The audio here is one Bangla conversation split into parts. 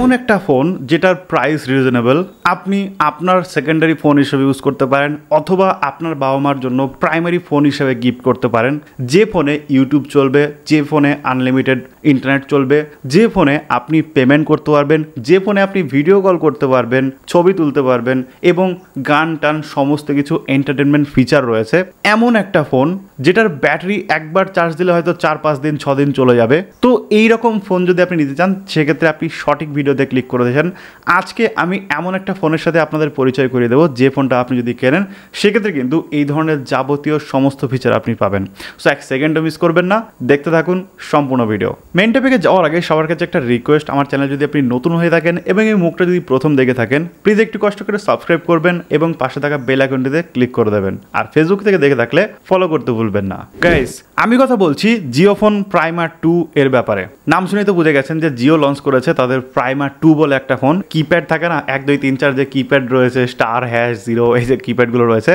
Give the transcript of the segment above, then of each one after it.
এমন একটা ফোন যেটার প্রাইস রিজনেবল আপনি আপনার সেকেন্ডারি ফোন হিসেবে ইউজ করতে পারেন, অথবা আপনার বাবা মার জন্য প্রাইমারি ফোন হিসেবে গিফট করতে পারেন। যে ফোনে ইউটিউব চলবে, যে ফোনে আনলিমিটেড ইন্টারনেট চলবে, যে ফোনে আপনি পেমেন্ট করতে পারবেন, যে ফোনে আপনি ভিডিও কল করতে পারবেন, ছবি তুলতে পারবেন, এবং গান, টান সমস্ত কিছু এন্টারটেনমেন্ট ফিচার রয়েছে। এমন একটা ফোন যেটার ব্যাটারি একবার চার্জ দিলে হয়তো চার, পাঁচ দিন, ছ দিন চলে যাবে। তো এই রকম ফোন যদি আপনি নিতে চান, সেক্ষেত্রে আপনি সঠিক ভিডিওতে ক্লিক করে দেখেন আজকে আমি এমন একটা ফোনের সাথে আপনাদের পরিচয় করিয়ে দেবো, যে ফোনটা আপনি যদি কেনেন, সেক্ষেত্রে কিন্তু এই ধরনের যাবতীয় সমস্ত ফিচার আপনি পাবেন। সো এক সেকেন্ডও মিস করবেন না। দেখতে থাকুন সম্পূর্ণ ভিডিও মেন টপিকে যাওয়ার আগে সবার কাছে একটা রিকোয়েস্ট আমার চ্যানেল যদি আপনি নতুন হয়ে থাকেন এবং এই মুখটা যদি প্রথম দেখে থাকেন প্লিজ একটু কষ্ট করে সাবস্ক্রাইব করবেন এবং পাশে থাকা বেল আইকনটিতে ক্লিক করে দেবেন। আর ফেসবুক থেকে দেখে থাকলে ফলো করতে ভুলবেন না। গাইস আমি কথা বলছি জিওফোন প্রাইমার টু এর ব্যাপারে। নাম শুনে তো বুঝে গেছেন যে জিও লঞ্চ করেছে, তাদের প্রাইমার টু বলে একটা ফোন কিপ্যাড থাকে না? এক, দুই, তিন, চার যে কিপ্যাড রয়েছে স্টার হ্যাশ জিরো এই যে কিপ্যাডগুলো রয়েছে,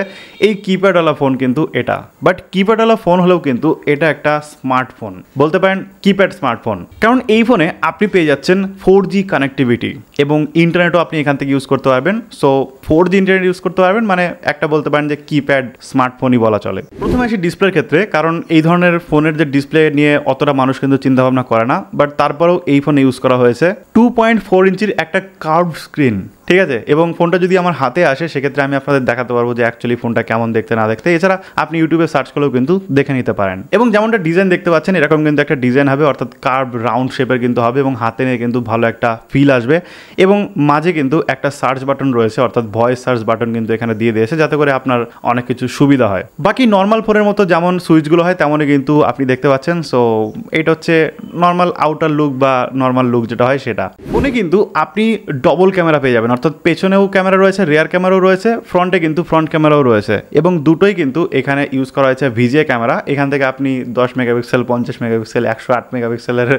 এই কিপ্যাডওয়ালা ফোন কিন্তু এটা। বাট কিপ্যাডওয়ালা ফোন হলেও কিন্তু এটা একটা স্মার্টফোন বলতে পারেন কিপ্যাড স্মার্টফোন কারণ এই ফোনে আপনি পেয়ে যাচ্ছেন ফোর জি কানেক্টিভিটি এবং ইন্টারনেটও আপনি এখান থেকে ইউজ করতে পারবেন। So four G internet use করতে পারবেন মানে একটা বলতে পারেন যে কিপ্যাড স্মার্টফোনই বলা চলে। প্রথমে আসি ডিসপ্লের ক্ষেত্রে, কারণ এই ধরনের ফোনের যে ডিসপ্লে নিয়ে অতটা মানুষ কিন্তু চিন্তা ভাবনা করে না। বাট তারপরেও এই ফোনে ইউজ করা হয়েছে। টু পয়েন্ট ফোর ইঞ্চির একটা কার্ভ স্ক্রিন ঠিক আছে? এবং ফোনটা যদি আমার হাতে আসে, সেক্ষেত্রে আমি আপনাদের দেখাতে পারব যে অ্যাকচুয়ালি ফোনটা কেমন দেখতে, না দেখতে। এছাড়া আপনি ইউটিউবে সার্চ করলেও কিন্তু দেখে নিতে পারেন। এবং যেমনটা ডিজাইন দেখতে পাচ্ছেন, এরকম কিন্তু একটা ডিজাইন হবে, অর্থাৎ কার্ভ রাউন্ড শেপের কিন্তু হবে এবং হাতে নিয়ে কিন্তু ভালো একটা ফিল আসবে। এবং মাঝে কিন্তু একটা সার্চ বাটন রয়েছে, অর্থাৎ ভয়েস সার্চ বাটন কিন্তু এখানে দিয়ে দিয়েছে, যাতে করে আপনার অনেক কিছু সুবিধা হয়। বাকি নর্মাল ফোনের মতো যেমন সুইচগুলো হয়, তেমনই কিন্তু আপনি দেখতে পাচ্ছেন। সো এটা হচ্ছে নর্মাল আউটার লুক বা নর্মাল লুক যেটা হয়, সেটা। ফোনে কিন্তু আপনি ডবল ক্যামেরা পেয়ে যাবেন অর্থাৎ পেছনেও ক্যামেরা রয়েছে রেয়ার ক্যামেরাও রয়েছে ফ্রন্টে কিন্তু ফ্রন্ট ক্যামেরাও রয়েছে এবং দুটোই কিন্তু এখানে ইউজ করা হয়েছে ভিজিএ ক্যামেরা এখান থেকে আপনি দশ মেগাপিক্সেল পঞ্চাশ মেগাপিক্সেল একশো আট মেগাপিক্সেলের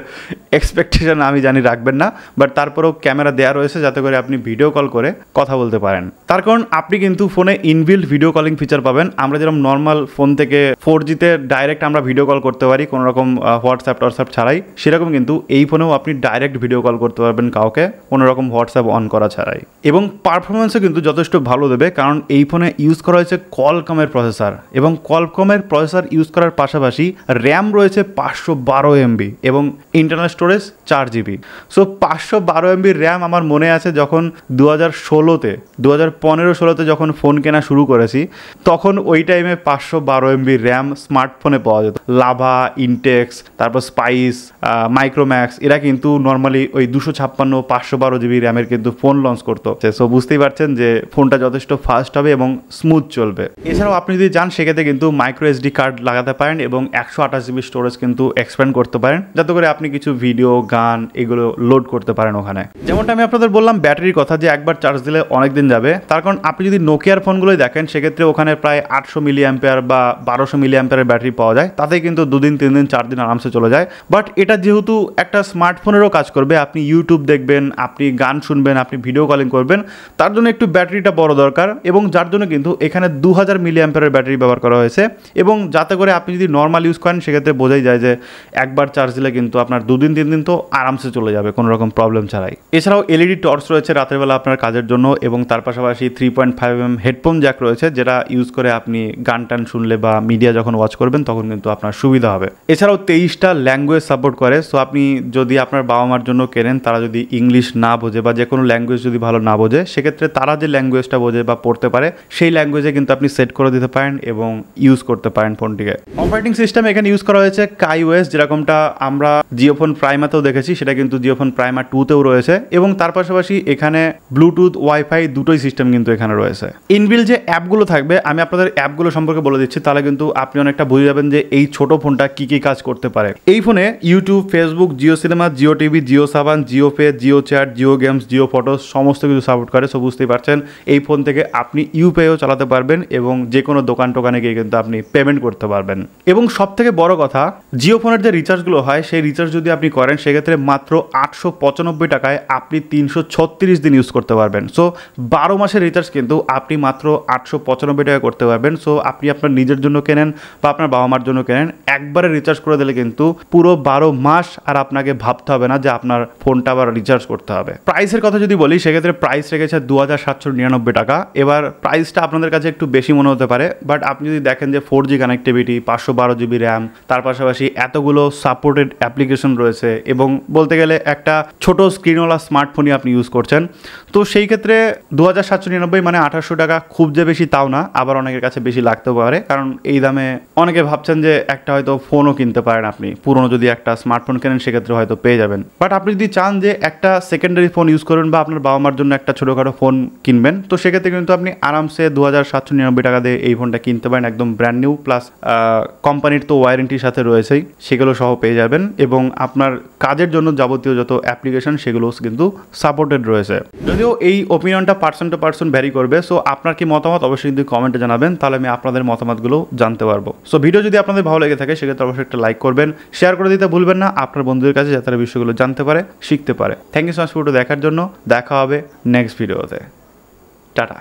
এক্সপেকটেশন আমি জানি রাখবেন না বাট তারপরেও ক্যামেরা দেওয়া রয়েছে যাতে করে আপনি ভিডিও কল করে কথা বলতে পারেন। তার কারণ আপনি কিন্তু ফোনে ইনবিল্ড ভিডিও কলিং ফিচার পাবেন। আমরা যেরকম নর্মাল ফোন থেকে ফোর জিতে ডাইরেক্ট আমরা ভিডিও কল করতে পারি, কোনো রকম হোয়াটসঅ্যাপ টোয়াটসঅ্যাপ ছাড়াই, সেরকম কিন্তু এই ফোনেও আপনি ডাইরেক্ট ভিডিও কল করতে পারবেন কাউকে, কোনো রকম হোয়াটসঅ্যাপ অন করা ছাড়াই। এবং পারফরমেন্সও কিন্তু যথেষ্ট ভালো দেবে, কারণ এই ফোনে ইউজ করা হয়েছে কলকমের প্রসেসার এবং কলকমের প্রসেসার ইউজ করার পাশাপাশি র্যাম রয়েছে পাঁচশো বারো এমবি এবং ইন্টারনাল স্টোরেজ চার জিবি সো পাঁচশো বারো এমবির র্যাম আমার মনে আছে যখন দু হাজার ষোলোতে দু হাজার পনেরো ষোলোতে যখন ফোন কেনা শুরু করেছি, তখন ওই টাইমে পাঁচশো বারো এমবি র্যাম স্মার্টফোনে পাওয়া যেত। লাভা ইনটেক্স তারপর স্পাইস মাইক্রোম্যাক্স এরা কিন্তু নর্মালি ওই দুশো ছাপ্পান্ন, পাঁচশো বারো জিবি র্যামের কিন্তু ফোন লঞ্চ করতো। সো বুঝতেই পারছেন যে ফোনটা যথেষ্ট ফাস্ট হবে এবং স্মুথ চলবে। এছাড়াও আপনি যদি চান সেক্ষেত্রে কিন্তু মাইক্রো এসডি কার্ড লাগাতে পারেন এবং একশো আঠাশ জিবি স্টোরেজ কিন্তু এক্সপ্যান্ড করতে পারেন। যাতে করে আপনি কিছু ভিডিও গান এগুলো লোড করতে পারেন ওখানে। যেমনটা আমি আপনাদের বললাম, ব্যাটারির কথা যে একবার চার্জ দিলে অনেক দিন যাবে। তার কারণ আপনি যদি নোকিয়ার ফোনগুলোই দেখেন, সেক্ষেত্রে ওখানে প্রায় আটশো মিলি অ্যাম্পেয়ার বা বারোশো মিলি অ্যাম্পেয়ারের ব্যাটারি পাওয়া যায়। তাতে কিন্তু দুদিন তিন দিন চার দিন আরামসে চলে যায়। বাট এটা যেহেতু একটা স্মার্টফোনেরও কাজ করবে। আপনি ইউটিউব দেখবেন, আপনি গান শুনবেন, আপনি ভিডিও কলিং করবেন। তার জন্য একটু ব্যাটারিটা বড় দরকার এবং যার জন্য কিন্তু এখানে দু হাজার মিলি অ্যাম্পেয়ারের ব্যাটারি ব্যবহার করা হয়েছে এবং যাতে করে আপনি যদি নর্মাল ইউজ করেন, সেক্ষেত্রে বোঝাই যায় যে একবার চার্জ দিলে কিন্তু আপনার দুদিন, তিন দিন তো আরামসে চলে যাবে, কোনো রকম প্রবলেম ছাড়াই। এছাড়াও এলইডি টর্চ রয়েছে রাতের বেলা আপনার কাজের জন্য এবং তার পাশাপাশি three point five M headphone jack রয়েছে, যেটা ইউজ করে আপনি গান টান শুনলে বা মিডিয়া যখন ওয়াচ করবেন, তখন কিন্তু আপনার সুবিধা হবে। এছাড়াও তেইশটা ল্যাঙ্গুয়েজ সাপোর্ট করে সো আপনি যদি আপনার বাবা মার জন্য কেনেন, তারা যদি ইংলিশ না বোঝে বা যে কোনো ল্যাঙ্গুয়েজ যদি ভালো না বোঝে, সেক্ষেত্রে তারা যে ল্যাঙ্গুয়েজটা বোঝে বা পড়তে পারে, সেই ল্যাঙ্গুয়েজে কিন্তু আপনি সেট করে দিতে পারেন এবং ইউজ করতে পারেন ফোনটিকে। অপারেটিং সিস্টেম এখানে ইউজ করা হয়েছে কাইওএস যেরকমটা আমরা জিওফোন প্রাইমাতেও দেখেছি, সেটা কিন্তু জিওফোন প্রাইমা টুতেও রয়েছে এবং তার পাশাপাশি এখানে ব্লুটুথ ওয়াইফাই দুটোই সিস্টেম কিন্তু এখানে রয়েছে। ইনবিল যে অ্যাপগুলো থাকবে, আমি আপনাদের অ্যাপগুলো সম্পর্কে বলে দিচ্ছি, তাহলে কিন্তু আপনি অনেকটা বুঝে যাবেন যে এই ছোট ফোনটা কি কি কাজ করতে পারে। এই ফোনে YouTube Facebook Jio cinema Jio TV Jio Saavn Jio pay Jio chat Jio games Jio photos সমস্ত কিছু সাপোর্ট করে, সো বুঝতেই পারছেন। এই ফোন থেকে আপনি ইউপিআইও চালাতে পারবেন এবং যে কোনো দোকান টোকানে গিয়ে কিন্তু আপনি পেমেন্ট করতে পারবেন। এবং সব থেকে বড় কথা জিও ফোনের যে রিচার্জগুলো হয়, সেই রিচার্জ যদি আপনি করেন, সেক্ষেত্রে মাত্র আটশো পঁচানব্বই টাকায় আপনি তিনশো ছত্রিশ দিন ইউজ করতে পারবেন। সো বারো মাসের রিচার্জ কিন্তু আপনি মাত্র আটশো পঁচানব্বই টাকা করতে পারবেন। সো আপনি আপনার নিজের জন্য কেনেন বা আপনার বাবা মার জন্য কেনেন, একবারে রিচার্জ করে দিলে কিন্তু পুরো বারো মাস আর আপনাকে ভাবতে হবে না যে আপনার ফোনটা আবার রিচার্জ করতে হবে। প্রাইসের কথা যদি বলি, সেক্ষেত্রে প্রাইস রেখেছে দু হাজার সাতশো নিরানব্বই টাকা। এবার প্রাইসটা আপনাদের কাছে একটু বেশি মনে হতে পারে বাট আপনি যদি দেখেন যে ফোর জি কানেক্টিভিটি পাঁচশো বারো জিবি র্যাম তার পাশাপাশি এতগুলো সাপোর্টেড অ্যাপ্লিকেশন রয়েছে এবং বলতে গেলে একটা ছোট স্ক্রিনওয়ালা স্মার্টফোনই আপনি ইউজ করছেন। তো সেই ক্ষেত্রে দু হাজার সাতশো নিরানব্বই মানে আঠাশশো টাকা খুব যে বেশি তাও না, আবার অনেকের কাছে বেশি লাগতেও পারে, কারণ এই দামে অনেকে ভাবছেন যে একটা হয়তো ফোনও কিনতে পারেন আপনি, পুরনো যদি একটা স্মার্টফোন কেনেন সেক্ষেত্রে হয়তো পেয়ে যাবেন। বাট আপনি যদি চান যে একটা সেকেন্ডারি ফোন ইউজ করবেন বা আপনার বাবা মার জন্য একটা ছোটোখাটো ফোন কিনবেন। তো সেক্ষেত্রে কিন্তু আপনি আরামসে দু হাজার সাতশো নিরানব্বই টাকা দিয়ে এই ফোনটা কিনতে পারেন। একদম ব্র্যান্ড নিউ প্লাস কোম্পানির তো ওয়ারেন্টির সাথে রয়েছেই। সেগুলো সহ পেয়ে যাবেন এবং আপনার কাজের জন্য যাবতীয় যত অ্যাপ্লিকেশন সেগুলো কিন্তু সাপোর্টেড রয়েছে। যদিও এই ওপিনিয়নটা পার্সন টু পার্সন ভ্যারি করবে সো আপনার কি মতামত অবশ্যই কিন্তু কমেন্টে জানাবেন, তাহলে আমি আপনাদের মতামতগুলো জানতে পারব। সো ভিডিও যদি আপনাদের ভালো লেগে থাকে, সেক্ষেত্রে অবশ্যই একটা লাইক করবেন শেয়ার করে দিতে ভুলবেন না, আপনার বন্ধুদের কাছে যাতে তারা বিষয়গুলো জানতে পারে, শিখতে পারে। Thank you so much video দেখার জন্য, দেখা হবে নেক্সট ভিডিওতে টাটা।